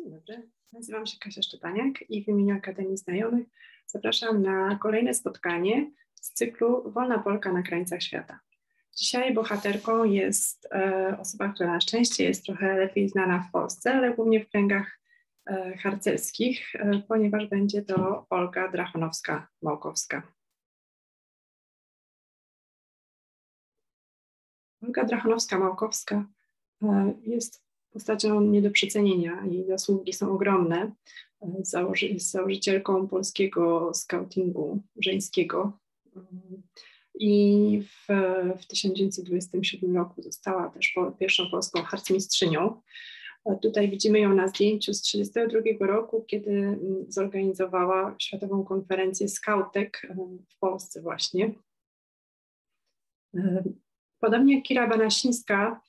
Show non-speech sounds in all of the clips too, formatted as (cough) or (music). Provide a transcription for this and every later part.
Dzień dobry, nazywam się Kasia Szczepaniak i w imieniu Akademii Znajomych zapraszam na kolejne spotkanie z cyklu Wolna Polka na krańcach świata. Dzisiaj bohaterką jest e, osoba, która na szczęście jest trochę lepiej znana w Polsce, ale głównie w kręgach e, harcerskich, e, ponieważ będzie to Olga Drachonowska-Małkowska. Olga Drachonowska-Małkowska e, jest postacią nie do przecenienia. Jej zasługi są ogromne. Założy, jest założycielką polskiego scoutingu żeńskiego. I w, w 1927 roku została też pierwszą polską harcmistrzynią. Tutaj widzimy ją na zdjęciu z 1932 roku, kiedy zorganizowała Światową Konferencję Skautek w Polsce właśnie. Podobnie jak Kira Banasińska,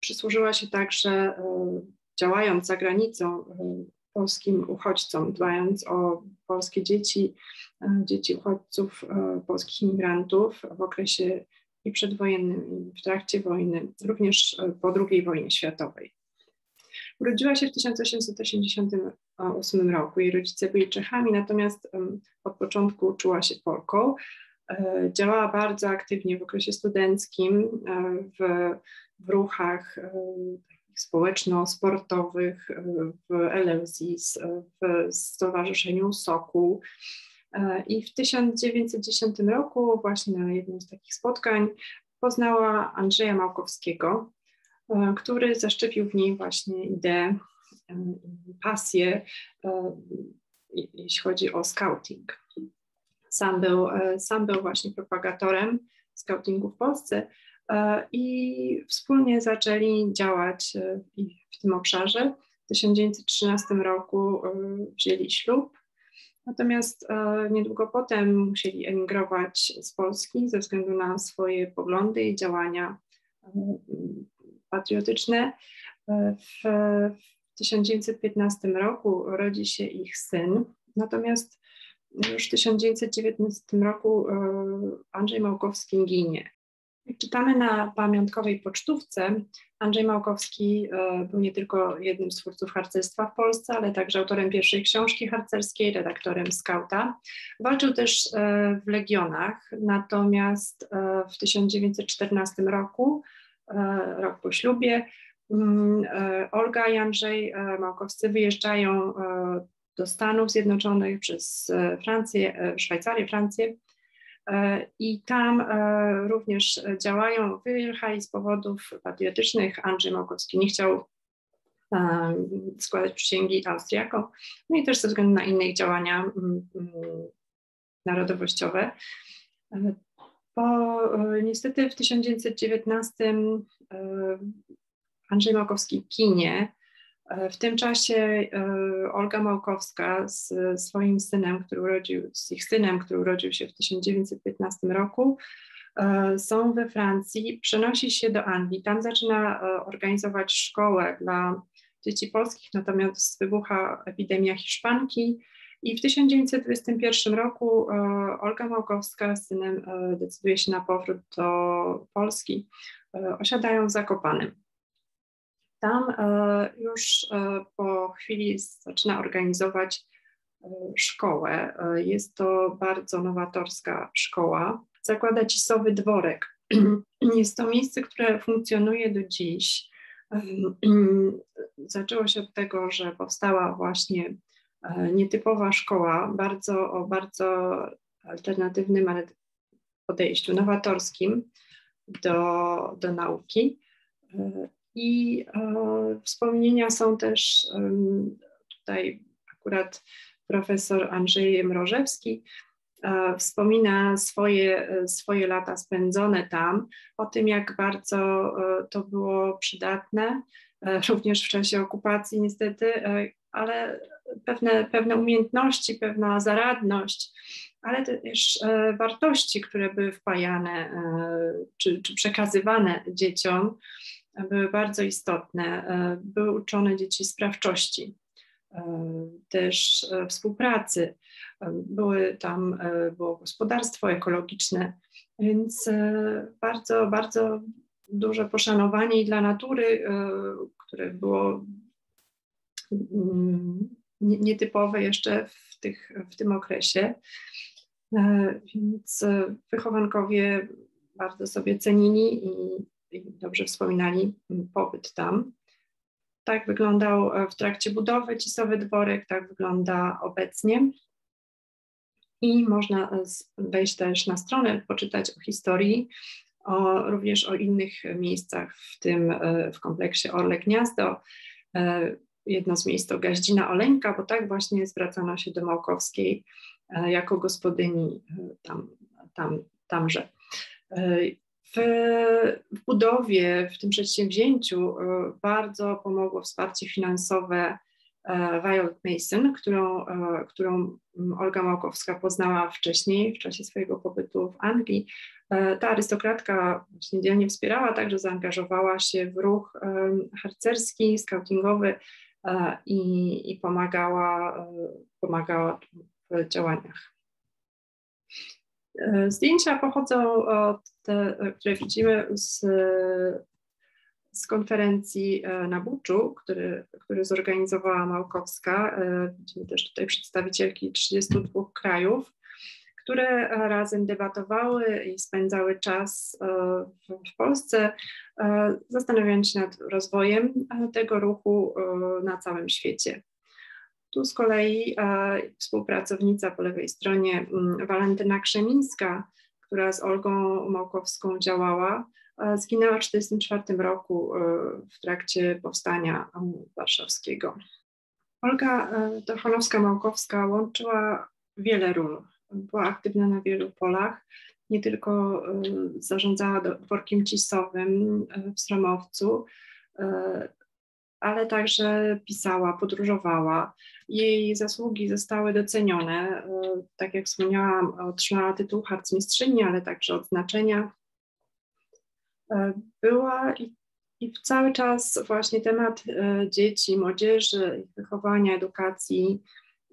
przysłużyła się także e, działając za granicą e, polskim uchodźcom, dbając o polskie dzieci, e, dzieci uchodźców, polskich imigrantów w okresie i przedwojennym, i w trakcie wojny, również po II wojnie światowej. Urodziła się w 1888 roku. Jej rodzice byli Czechami, natomiast od początku czuła się Polką. Działała bardzo aktywnie w okresie studenckim w w ruchach e, społeczno-sportowych, e, w LLZIS, e, w Stowarzyszeniu Soku. I w 1910 roku, właśnie na jednym z takich spotkań, poznała Andrzeja Małkowskiego, który zaszczepił w niej właśnie ideę pasję, jeśli chodzi o scouting. Sam był, sam był właśnie propagatorem scoutingu w Polsce, E, i wspólnie zaczęli działać e, w tym obszarze. W 1913 roku e, wzięli ślub, natomiast niedługo potem musieli emigrować z Polski ze względu na swoje poglądy i działania patriotyczne. W 1915 roku rodzi się ich syn, natomiast już w 1919 roku Andrzej Małkowski ginie. Jak czytamy na pamiątkowej pocztówce, Andrzej Małkowski e, był nie tylko jednym z twórców harcerstwa w Polsce, ale także autorem pierwszej książki harcerskiej, redaktorem Skauta. Walczył też e, w legionach, natomiast e, w 1914 roku, rok po ślubie, mm, Olga i Andrzej Małkowscy wyjeżdżają do Stanów Zjednoczonych przez Francję, Szwajcarię, Francję E, I tam e, również działają. Wyjechali z powodów patriotycznych. Andrzej Małkowski nie chciał e, składać przysięgi Austriakom, no i też ze względu na inne działania narodowościowe. Po, niestety w 1919 Andrzej Małkowski kinie w tym czasie e, Olga Małkowska z swoim synem, który urodził, z ich synem, który urodził się w 1915 roku, e, są we Francji, przenosi się do Anglii. Tam zaczyna e, organizować szkołę dla dzieci polskich, natomiast wybucha epidemia hiszpanki. I w 1921 roku Olga Małkowska z synem decyduje się na powrót do Polski. Osiadają w Zakopanem. Tam e, już e, po chwili zaczyna organizować e, szkołę. Jest to bardzo nowatorska szkoła. Zakłada Cisowy Dworek. (clears throat) Jest to miejsce, które funkcjonuje do dziś. (clears throat) Zaczęło się od tego, że powstała właśnie nietypowa szkoła, bardzo, o bardzo alternatywnym podejściu, nowatorskim do, do nauki. I e, wspomnienia są też tutaj akurat profesor Andrzej Mrożewski e, wspomina swoje, swoje lata spędzone tam, o tym, jak bardzo e, to było przydatne, również w czasie okupacji niestety, ale pewne, pewne umiejętności, pewna zaradność, ale też wartości, które były wpajane czy, czy przekazywane dzieciom, były bardzo istotne. E, były uczone dzieci sprawczości, e, też e, współpracy. Były tam, było gospodarstwo ekologiczne, więc bardzo, bardzo duże poszanowanie i dla natury, które było mm, nietypowe jeszcze w, tych, w tym okresie. Więc wychowankowie bardzo sobie cenili i, i dobrze wspominali pobyt tam. Tak wyglądał w trakcie budowy Cisowy Dworek, tak wygląda obecnie. I można wejść też na stronę, poczytać o historii, o, również o innych miejscach, w tym e, w kompleksie Orle Gniazdo. E, jedno z miejsc to Gaździna Oleńka, bo tak właśnie zwracano się do Małkowskiej e, jako gospodyni tam, tam, tamże. W, w budowie, w tym przedsięwzięciu bardzo pomogło wsparcie finansowe Violet Mason, którą, którą Olga Małkowska poznała wcześniej, w czasie swojego pobytu w Anglii. E, ta arystokratka właśnie wspierała, także zaangażowała się w ruch harcerski, scoutingowy e, i, i pomagała, e, pomagała w działaniach. Zdjęcia pochodzą od te, które widzimy z, z konferencji na Buczu, który, który zorganizowała Małkowska. Widzimy też tutaj przedstawicielki 32 krajów które razem debatowały i spędzały czas e, w Polsce, e, zastanawiając się nad rozwojem e, tego ruchu na całym świecie. Tu z kolei współpracownica po lewej stronie mm, Walentyna Krzemińska, która z Olgą Małkowską działała, zginęła w 1944 roku w trakcie powstania warszawskiego. Olga Dochanowska-Małkowska łączyła wiele ról była aktywna na wielu polach. Nie tylko zarządzała dworkiem cisowym w Stromowcu, y, ale także pisała, podróżowała. Jej zasługi zostały docenione. Tak jak wspomniałam, otrzymała tytuł harcmistrzyni, ale także odznaczenia. Była i, i cały czas właśnie temat dzieci, młodzieży, ich wychowania, edukacji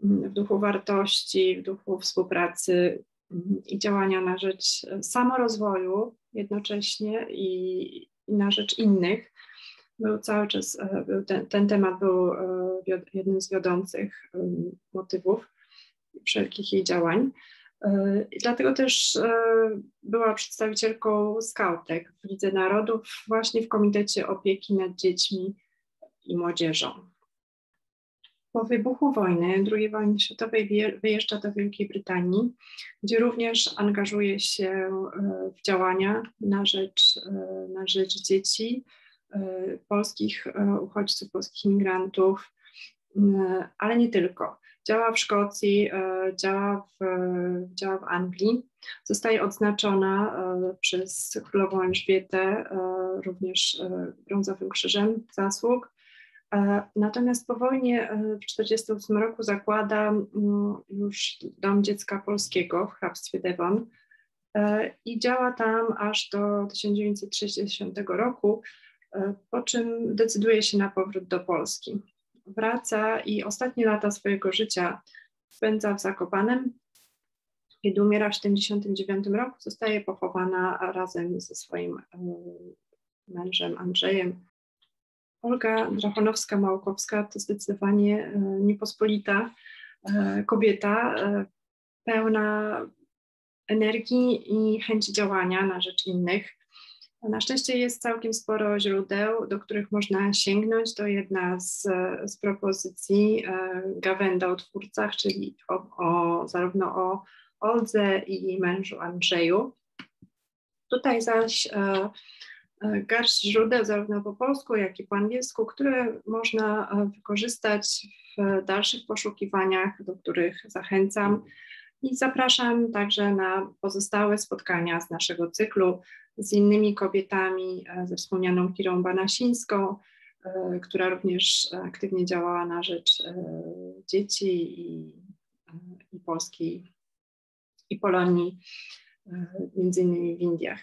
w duchu wartości, w duchu współpracy mm, i działania na rzecz samorozwoju jednocześnie i, i na rzecz innych. Był cały czas, e, był ten, ten temat był e, jednym z wiodących motywów wszelkich jej działań. E, I dlatego też była przedstawicielką skautek w Lidze Narodów, właśnie w Komitecie Opieki nad Dziećmi i Młodzieżą. Po wybuchu wojny, II wojny światowej wyjeżdża do Wielkiej Brytanii, gdzie również angażuje się w działania na rzecz, na rzecz dzieci, polskich uchodźców, polskich imigrantów, ale nie tylko. Działa w Szkocji, działa w, działa w Anglii. Zostaje odznaczona przez królową Elżbietę również brązowym krzyżem zasług E, natomiast po wojnie e, w 1948 roku zakłada mm, już Dom Dziecka Polskiego w hrabstwie Devon e, i działa tam aż do 1960 roku, po czym decyduje się na powrót do Polski. Wraca i ostatnie lata swojego życia spędza w Zakopanem. Kiedy umiera w 1979 roku, zostaje pochowana razem ze swoim mężem Andrzejem Olga Drachonowska-Małkowska to zdecydowanie e, niepospolita e, kobieta, e, pełna energii i chęci działania na rzecz innych. Na szczęście jest całkiem sporo źródeł, do których można sięgnąć. To jedna z, z propozycji Gawenda o twórcach, czyli o, o, zarówno o Oldze i mężu Andrzeju. Tutaj zaś E, garść źródeł zarówno po polsku, jak i po angielsku, które można e, wykorzystać w dalszych poszukiwaniach, do których zachęcam. I zapraszam także na pozostałe spotkania z naszego cyklu z innymi kobietami, e, ze wspomnianą Kirą Banasińską, która również aktywnie działała na rzecz dzieci i, i Polski i Polonii, między innymi w Indiach.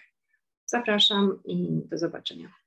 Zapraszam i do zobaczenia.